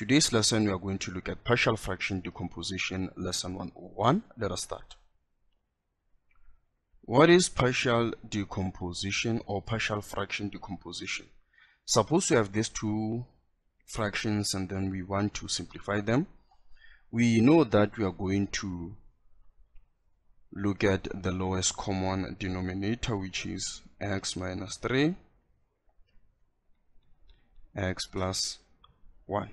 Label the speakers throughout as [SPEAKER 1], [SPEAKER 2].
[SPEAKER 1] Today's lesson we are going to look at partial fraction decomposition lesson 101. Let us start. What is partial decomposition or partial fraction decomposition? Suppose we have these two fractions and then we want to simplify them. We know that we are going to look at the lowest common denominator which is x minus 3 x plus 1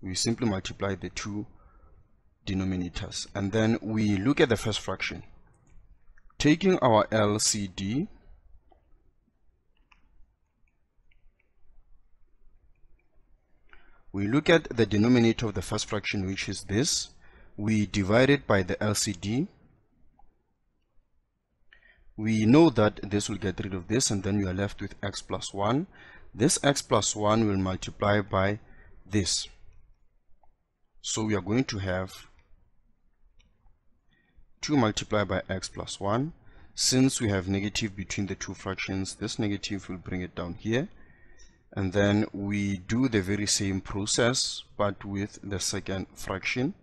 [SPEAKER 1] we simply multiply the two denominators. And then we look at the first fraction. Taking our LCD we look at the denominator of the first fraction which is this. We divide it by the LCD we know that this will get rid of this and then we are left with x plus 1 this x plus 1 will multiply by this so we are going to have 2 multiplied by x plus 1 since we have negative between the two fractions this negative will bring it down here. And then we do the very same process but with the second fraction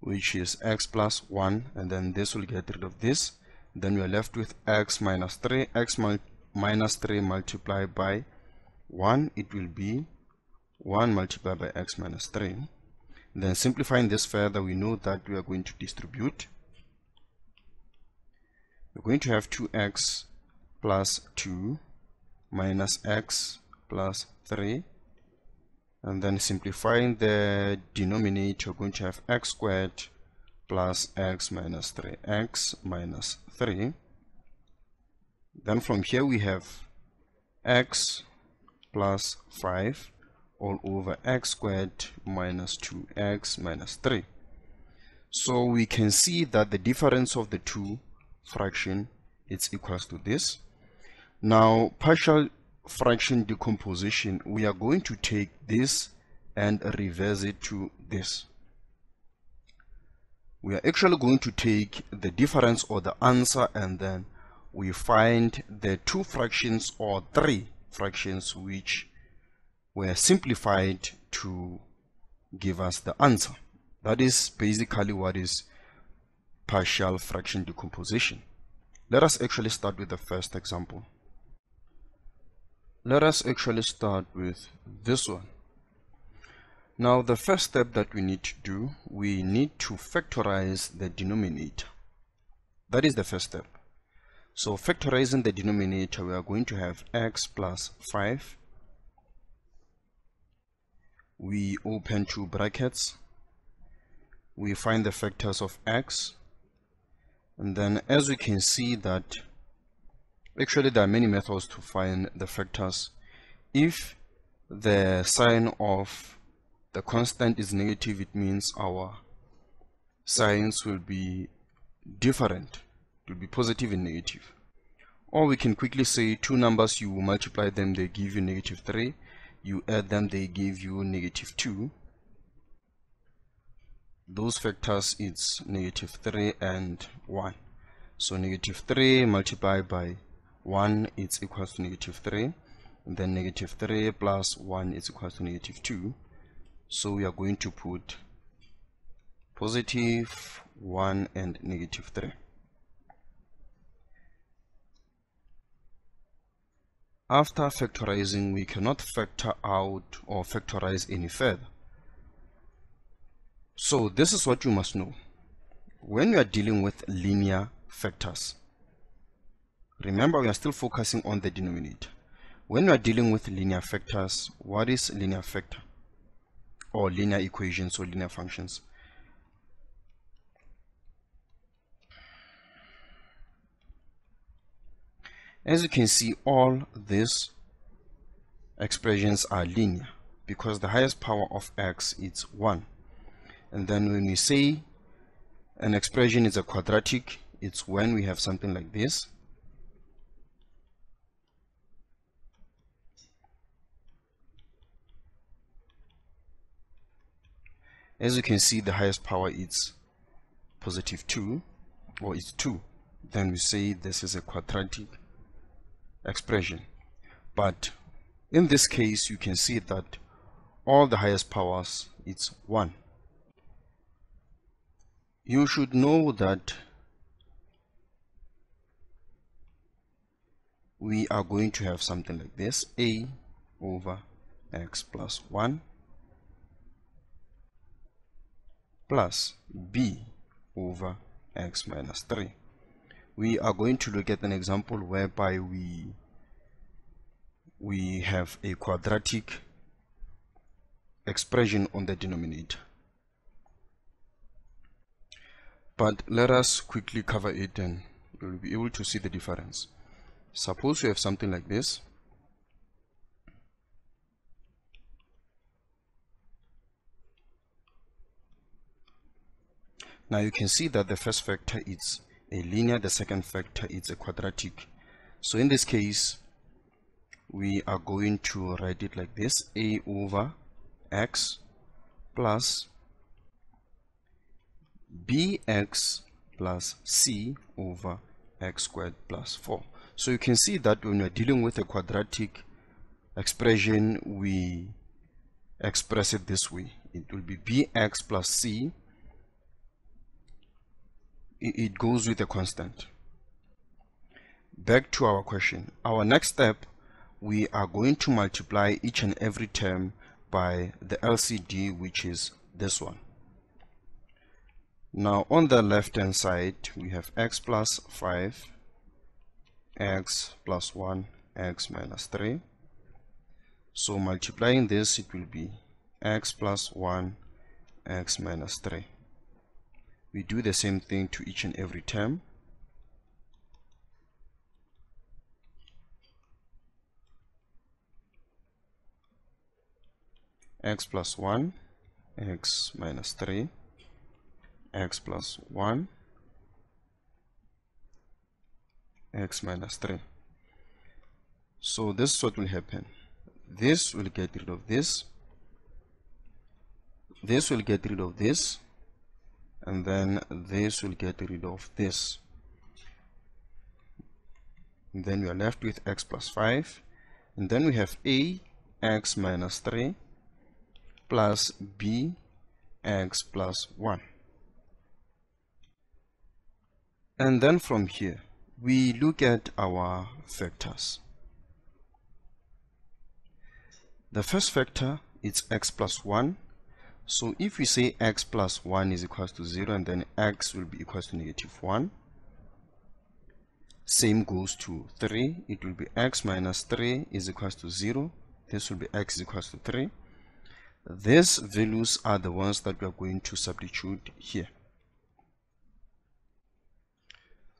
[SPEAKER 1] which is x plus 1 and then this will get rid of this. Then we are left with x minus 3 x minus 3 multiplied by 1 it will be 1 multiplied by x minus 3 then simplifying this further we know that we are going to distribute. We're going to have 2x plus 2 minus x plus 3 and then simplifying the denominator we're going to have x squared plus x minus 3 x minus 3 then from here we have x plus 5 all over x squared minus 2x minus 3 so we can see that the difference of the two fraction is equals to this. Now partial fraction decomposition we are going to take this and reverse it to this. We are actually going to take the difference or the answer and then we find the two fractions or three fractions which were simplified to give us the answer. That is basically what is partial fraction decomposition. Let us actually start with the first example. Let us actually start with this one. Now the first step that we need to do, we need to factorize the denominator. That is the first step. So factorizing the denominator, we are going to have x plus 5. We open two brackets. We find the factors of x. And then as we can see that actually there are many methods to find the factors. If the sign of the constant is negative it means our signs will be different it will be positive and negative or we can quickly say two numbers you multiply them they give you negative 3 you add them they give you negative 2 those factors it's negative 3 and 1 so negative 3 multiplied by 1 is equals to negative 3 and then negative 3 plus 1 is equals to negative 2 so we are going to put positive 1 and negative 3 after factorizing we cannot factor out or factorize any further. So this is what you must know. When you are dealing with linear factors remember we are still focusing on the denominator. When you are dealing with linear factors what is linear factor? Or linear equations or linear functions. As you can see, all these expressions are linear because the highest power of x is 1. And then when we say an expression is a quadratic, it's when we have something like this. as you can see the highest power is positive 2 or it's 2 then we say this is a quadratic expression. But in this case you can see that all the highest powers it's 1 you should know that we are going to have something like this a over x plus 1 plus b over x minus 3 we are going to look at an example whereby we we have a quadratic expression on the denominator. But let us quickly cover it and you'll be able to see the difference. Suppose you have something like this. Now you can see that the first factor is a linear the second factor is a quadratic. So in this case we are going to write it like this a over x plus bx plus c over x squared plus 4 so you can see that when we're dealing with a quadratic expression we express it this way. It will be bx plus c it goes with a constant. Back to our question. Our next step we are going to multiply each and every term by the LCD which is this one. Now on the left hand side we have x plus 5 x plus 1 x minus 3 so multiplying this it will be x plus 1 x minus 3 we do the same thing to each and every term. X plus 1 x minus 3 x plus 1 x minus 3 so this is what will happen. This will get rid of this. This will get rid of this and then this will get rid of this. And then we are left with x plus 5 and then we have a x minus 3 plus b x plus 1 and then from here we look at our factors. The first factor is x plus 1 so if we say x plus 1 is equals to 0 and then x will be equals to negative 1 same goes to 3 it will be x minus 3 is equals to 0 this will be x is equals to 3 these values are the ones that we are going to substitute here.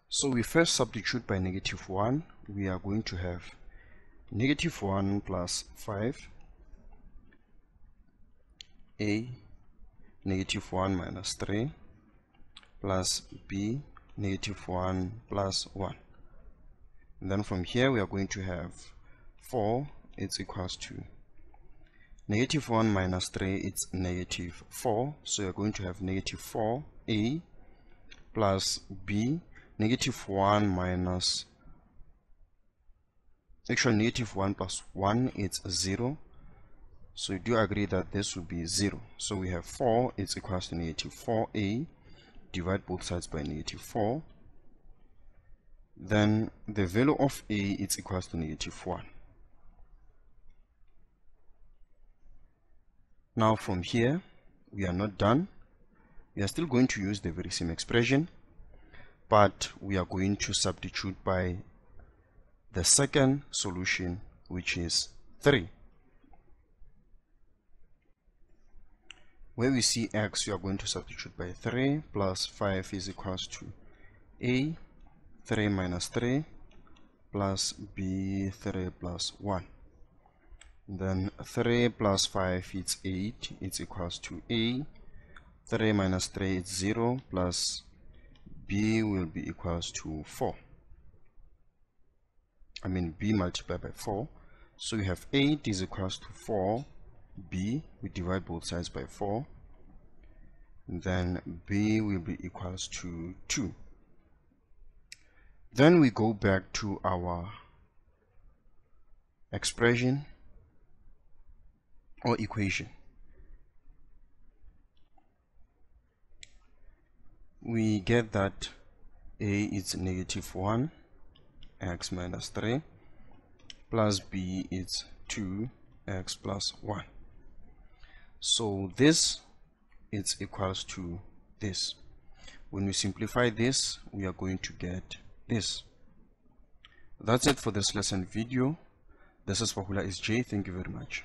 [SPEAKER 1] So we first substitute by negative 1 we are going to have negative 1 plus 5 a negative 1 minus 3 plus b negative 1 plus 1 and then from here we are going to have 4 it's equals to negative 1 minus 3 it's negative 4 so you're going to have negative 4a plus b negative 1 minus actually negative 1 plus 1 it's 0 so you do agree that this would be 0. So we have 4 is equals to negative 4a. Divide both sides by negative 4. Then the value of a is equals to negative 1. Now from here, we are not done. We are still going to use the very same expression, but we are going to substitute by the second solution, which is 3. Where we see x we are going to substitute by 3 plus 5 is equals to a 3 minus 3 plus b 3 plus 1 then 3 plus 5 is 8 it's equals to a. 3 minus 3 is 0 plus b will be equals to 4 I mean b multiplied by 4 so we have 8 is equals to 4 b we divide both sides by 4 then b will be equals to 2 then we go back to our expression or equation. We get that a is negative 1 x minus 3 plus b is 2 x plus 1 so this is equals to this. When we simplify this we are going to get this. That's it for this lesson video. This is Bahula SJ thank you very much